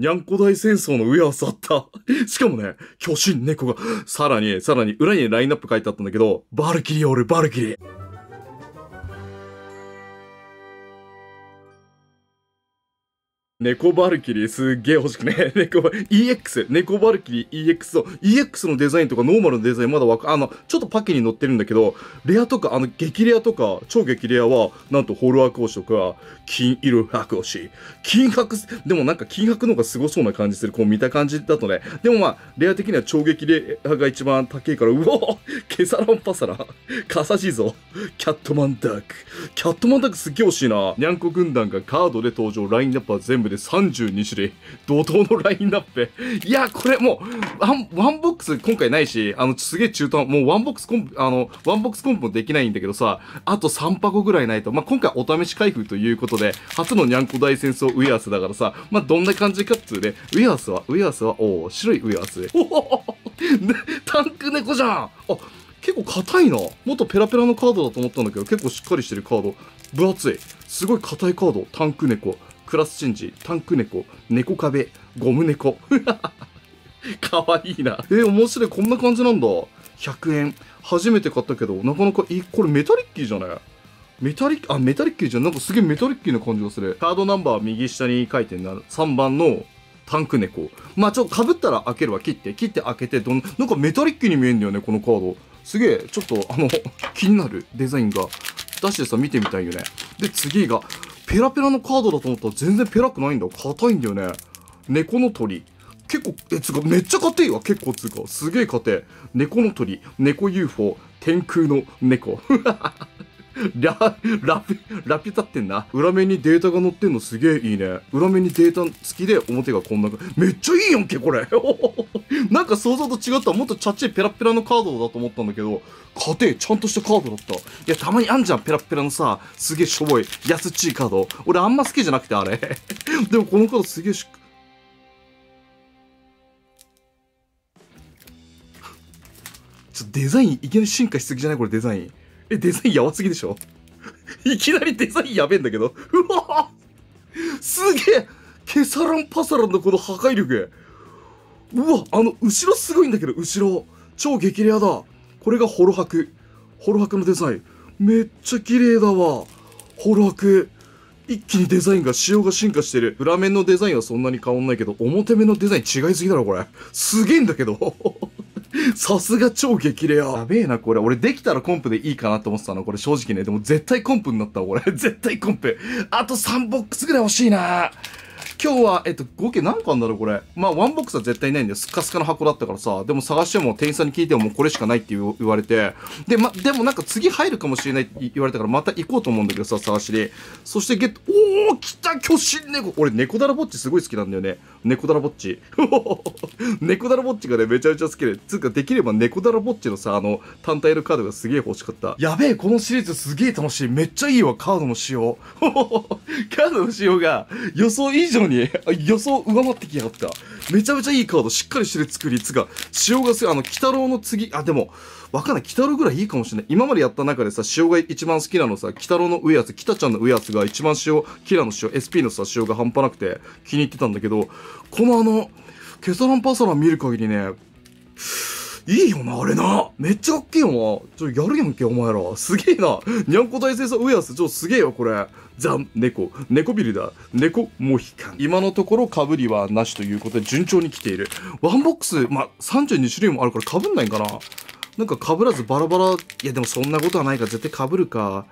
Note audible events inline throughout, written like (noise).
にゃんこ大戦争のウエハースあった。(laughs) しかもね、巨神猫が、さらに、さらに、裏にラインナップ書いてあったんだけど、バルキリーおる、バルキリー。猫バルキリーすっげえ欲しくね。(laughs) 猫 EX、猫バルキリー EX と、EX のデザインとかノーマルのデザインまだわか、あの、ちょっとパッケに載ってるんだけど、レアとか、あの、激レアとか、超激レアは、なんとホロ箔押しとか、金色箔押し。金箔、でもなんか金箔の方がすごそうな感じする。こう見た感じだとね。でもまあ、レア的には超激レアが一番高いから、うおケサランパサラン。カサジゾウ。キャットマンダディ。キャットマンダディすっげえ欲しいな。ニャンコ軍団がカードで登場。ラインナップは全部で32種類。怒涛のラインナップ。いや、これもう、ワン、ワンボックス今回ないし、あの、すげえ中途半端、もうワンボックスコンプ、あの、ワンボックスコンプもできないんだけどさ、あと3箱ぐらいないと、まあ、今回お試し開封ということで、初のニャンコ大戦争ウエハースだからさ、まあ、どんな感じかっつうね、ウエハースは、ウエハースは、おー白いウエハース。おお、タンク猫じゃんあ、結構硬いな。もっとペラペラのカードだと思ったんだけど、結構しっかりしてるカード。分厚い。すごい硬いカード。タンク猫。クラスチェンジ。タンク猫。猫壁。ゴム猫。(laughs) かわいいな。えー、面白い。こんな感じなんだ。100円。初めて買ったけど、なかなかいい。これメタリッキーじゃない？メタリッキー、あ、メタリッキーじゃん。なんかすげえメタリッキーな感じがする。カードナンバー右下に書いてんな。3番のタンク猫。まあちょっと被ったら開けるわ。切って、切って開けて、どん、なんかメタリッキーに見えるんだよね、このカード。すげえ、ちょっとあの、(laughs) 気になるデザインが。出してさ、見てみたいよね。で、次が、ペラペラのカードだと思ったら全然ペラくないんだ。硬いんだよね。猫の鳥。結構、え、つうか、めっちゃ硬いわ。結構つうか。すげえ硬い。猫の鳥。猫 UFO。天空の猫。(laughs) (laughs) ラ、ラピ、ラピュタってんな。裏面にデータが載ってんのすげえいいね。裏面にデータ付きで表がこんな、めっちゃいいやんけ、これ。(laughs) なんか想像と違った。もっとチャッチペラペラのカードだと思ったんだけど、硬え、ちゃんとしたカードだった。いや、たまにあんじゃん、ペラペラのさ、すげえしょぼい、安っちいカード。俺あんま好きじゃなくて、あれ。(laughs) でもこのカードすげえしっちょっとデザインいきなり進化しすぎじゃない？これデザイン。え、デザインやばすぎでしょ？(laughs) いきなりデザインやべえんだけど。(laughs) うわすげえケサランパサランのこの破壊力。うわ、あの、後ろすごいんだけど、後ろ。超激レアだ。これがホロハク。ホロハクのデザイン。めっちゃ綺麗だわ。ホロハク。一気にデザインが、仕様が進化してる。裏面のデザインはそんなに変わんないけど、表面のデザイン違いすぎだろ、これ。すげえんだけど。(laughs) さすが超激レア。やべえな、これ。俺できたらコンプでいいかなと思ってたの。これ正直ね。でも絶対コンプになったわ、これ。(laughs) 絶対コンプ。あと3ボックスぐらい欲しいな。今日は、えっと、合計何個あんだろう、これ。まあ、ワンボックスは絶対ないんだよ。スカスカの箱だったからさ。でも探しても店員さんに聞いてももうこれしかないって言われて。で、ま、でもなんか次入るかもしれないって言われたからまた行こうと思うんだけどさ、探しで。そしてゲット、おー、来た巨神猫俺、猫だらぼっちすごい好きなんだよね。猫だらぼっち。(laughs) 猫だらぼっちがね、めちゃめちゃ好きで。つうか、できれば猫だらぼっちのさ、あの、単体のカードがすげえ欲しかった。やべえ、このシリーズすげえ楽しい。めっちゃいいわ、カードの仕様。(laughs) カードの仕様が予想以上に、(laughs) 予想上回ってきやがった。めちゃめちゃいいカード、しっかりしてる作り、つが、仕様がすごい、あの、鬼太郎の次、あ、でも、わかんない。鬼太郎ぐらいいいかもしれない。今までやった中でさ、仕様が一番好きなのさ、鬼太郎の上やつ、北ちゃんの上やつが一番仕様、キラの仕様、SP のさ、仕様が半端なくて気に入ってたんだけど、このあの、ケサランパサラン見る限りね、いいよな、あれな。めっちゃかっけえよな。ちょ、やるやんけ、お前ら。すげえな。にゃんこ大戦争ウエハース、ちょ、すげえよ、これ。ザン、猫。猫ビルだ。猫モヒカン。今のところ被りはなしということで順調に来ている。ワンボックス、ま、32種類もあるから被んないんかな。なんか被らずバラバラ。いや、でもそんなことはないから絶対被るか。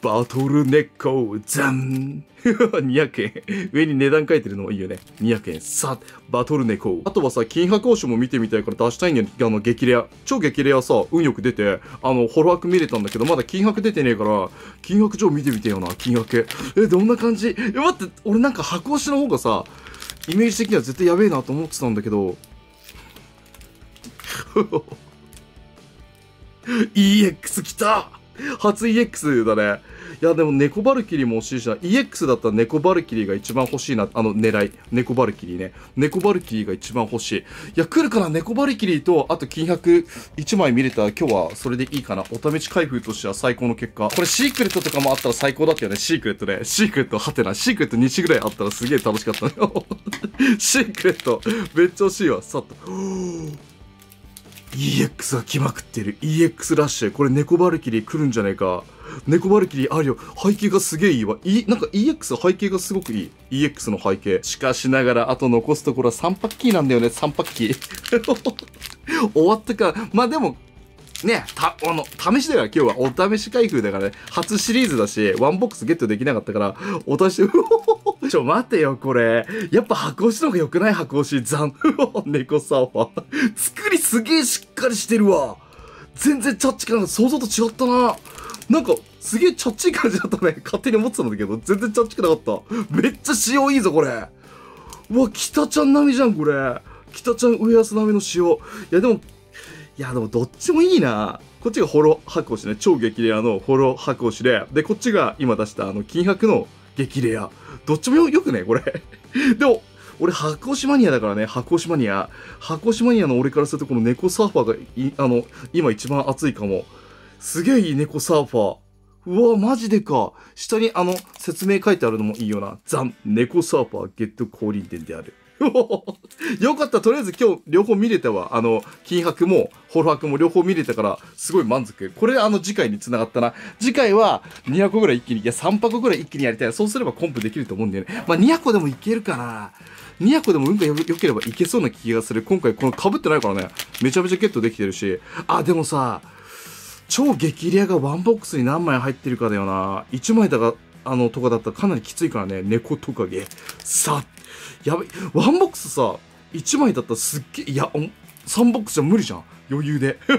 バトル猫、ザン !200 円。上に値段書いてるのもいいよね。200円。さあ、バトル猫。あとはさ、金箔押しも見てみたいから出したいんだよ。あの、激レア。超激レアさ、運よく出て、あの、ホロ箔見れたんだけど、まだ金箔出てねえから、金箔超見てみてえよな、金箔。え、どんな感じ？え、待って、俺なんか箔押しの方がさ、イメージ的には絶対やべえなと思ってたんだけど、EX 来た初 EX だね。いや、でも猫バルキリーも欲しいしな。EX だったら猫バルキリーが一番欲しいな。あの、狙い。猫バルキリーね。猫バルキリーが一番欲しい。いや、来るかな猫バルキリーと、あと金箔1枚見れたら今日はそれでいいかな。お試し開封としては最高の結果。これシークレットとかもあったら最高だったよね。シークレットね。シークレット、はてな。シークレット2種ぐらいあったらすげえ楽しかったのよ。(laughs) シークレット、めっちゃ欲しいわ。さっと。EX が来まくってる。EX ラッシュ。これ猫バルキリー来るんじゃねえか。猫バルキリーあるよ。背景がすげえいいわ。い、なんか EX 背景がすごくいい。EX の背景。しかしながら、あと残すところは3パッキーなんだよね。3パッキー。(laughs) 終わったか。まあでも、ね、た、あの、試しだから今日はお試し開封だからね、初シリーズだし、ワンボックスゲットできなかったから、お試し、うほほちょ、待てよ、これ。やっぱ箱押しの方が良くない箱押し。ザン。猫サーファー。作りすげえしっかりしてるわ。全然チャッチ感が想像と違ったな。なんか、すげえチャッチい感じだったね。勝手に思ってたんだけど、全然チャッチくなかった。めっちゃ仕様いいぞ、これ。うわ、北ちゃん並みじゃん、これ。北ちゃん上安並みの仕様。いや、でも、いや、でもどっちもいいな。こっちがホロ白押しね。超激レアのホロ白押しで。で、こっちが今出したあの金箔の激レア。どっちもよくねこれ。(laughs) でも、俺、白押しマニアだからね。白押しマニア。白押しマニアの俺からするとこの猫サーファーがい、あの、今一番熱いかも。すげえいい猫サーファー。うわ、マジでか。下にあの、説明書いてあるのもいいよな。ザン、猫サーファーゲット降臨店である。(laughs) よかった。とりあえず今日両方見れたわ。あの、金箔も、ホロ箔も両方見れたから、すごい満足。これあの次回に繋がったな。次回は200個ぐらい一気に、いや3箱ぐらい一気にやりたい。そうすればコンプできると思うんだよね。まあ200個でもいけるかな。200個でも運が良ければいけそうな気がする。今回この被ってないからね。めちゃめちゃゲットできてるし。あ、でもさ、超激レアがワンボックスに何枚入ってるかだよな。1枚だが、あの、とかだったらかなりきついからね。猫トカゲ。さ、やばい。ワンボックスさ、1枚だったらすっげえ、いや、3ボックスじゃ無理じゃん。余裕で。(laughs)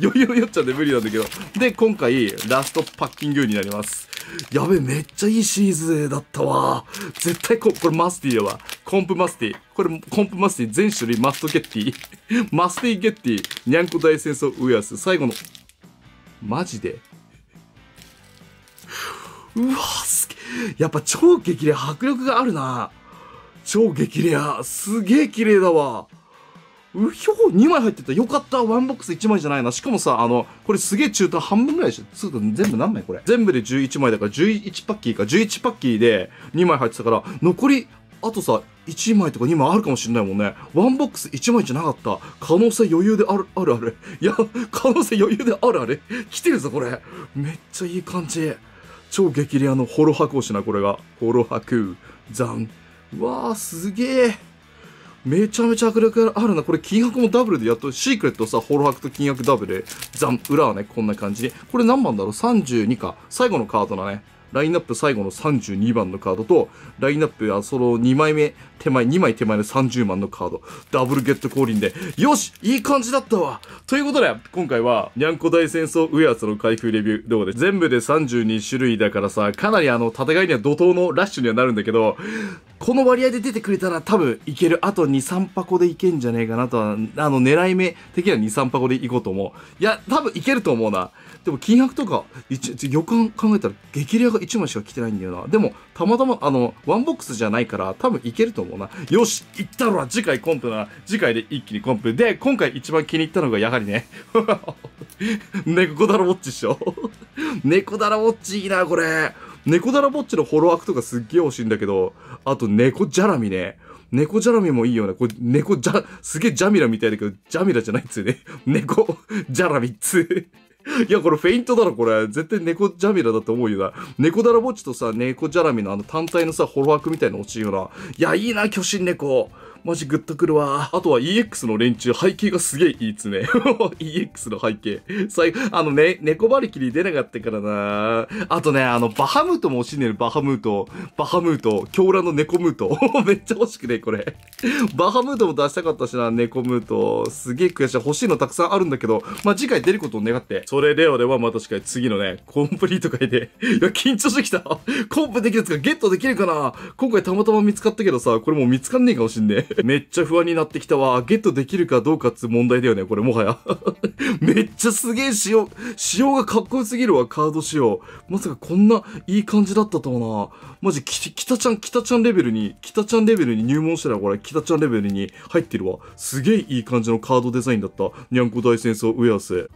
余裕よっちゃんで無理なんだけど。で、今回、ラストパッキーになります。やべ、めっちゃいいシリーズだったわ。絶対こ、これマスティだわ。コンプマスティ。これ、コンプマスティ全種類マストゲッティ。マスティゲッティ。にゃんこ大戦争ウエハース。最後の、マジで？うわすげえ。やっぱ超激レア、迫力があるな。超激レア。すげえ綺麗だわ。うひょ2枚入ってた。よかった。ワンボックス1枚じゃないな。しかもさ、あの、これすげえ中途半分ぐらいでしょ。つうか全部何枚これ？全部で11枚だから11パッキーか。11パッキーで2枚入ってたから、残り、あとさ、1枚とか2枚あるかもしんないもんね。ワンボックス1枚じゃなかった。可能性余裕である、あるある。いや、可能性余裕であるある。来てるぞ、これ。めっちゃいい感じ。超激レアのホロハクをしな、これが。ホロハク。ザン。うわー、すげえ。めちゃめちゃ迫力あるな。これ金額もダブルでやっと、シークレットさ、ホロハクと金額ダブルで、ザン、裏はね、こんな感じで。これ何番だろう ?32 か。最後のカードだね。ラインナップ最後の32番のカードと、ラインナップはその2枚目、手前、2枚手前の30番のカード。ダブルゲット降臨で、よしいい感じだったわということで、今回は、にゃんこ大戦争ウエハースの開封レビュー動画で、全部で32種類だからさ、かなりあの、戦いには怒涛のラッシュにはなるんだけど、この割合で出てくれたら多分いける。あと2、3箱でいけんじゃねえかなとは、あの、狙い目的には2、3箱でいこうと思う。いや、多分いけると思うな。でも金箔とか、一よく考えたら激レアが1枚しか来てないんだよな。でも、たまたま、あの、ワンボックスじゃないから、多分いけると思うな。よしいったろ次回コンプな。次回で一気にコンプ。で、今回一番気に入ったのがやはりね、(laughs) 猫だらぼっちっしょ (laughs) 猫だらぼっちいいな、これ。猫だらぼっちのフォロワークとかすっげえ欲しいんだけど、あと猫じゃらみね。猫じゃらみもいいよね。これ、猫じゃ、すげえジャミラみたいだけど、ジャミラじゃないっつうね。(laughs) 猫、じゃらみっつ。(laughs) いや、これフェイントだろ、これ。絶対猫ジャミラだと思うよな。猫だらぼっちとさ、猫じゃらみのあの単体のさ、フォロワークみたいなの欲しいよな。いや、いいな、巨神猫。マジグッとくるわ。あとは EX の連中、背景がすげえいいっつね。(laughs) EX の背景。最後、あのね、猫バリキリ出なかったからな。あとね、あの、バハムートも欲しいねバハムート。バハムート。狂乱の猫ムート。(laughs) めっちゃ欲しくね、これ。バハムートも出したかったしな、猫ムート。すげえ悔しい。欲しいのたくさんあるんだけど、まあ、次回出ることを願って。それではではまた次回次のね、コンプリート会で。いや、緊張してきた。コンプできるやつがゲットできるかな今回たまたま見つかったけどさ、これもう見つかんねえかもしんねえ。(laughs) めっちゃ不安になってきたわ。ゲットできるかどうかっつう問題だよね、これもはや。(laughs) めっちゃすげえ仕様、仕様がかっこよすぎるわ、カード仕様。まさかこんないい感じだったとはな。マジ、き、北ちゃん、北ちゃんレベルに、北ちゃんレベルに入門したらこれ、北ちゃんレベルに入ってるわ。すげえいい感じのカードデザインだった。にゃんこ大戦争ウェアス。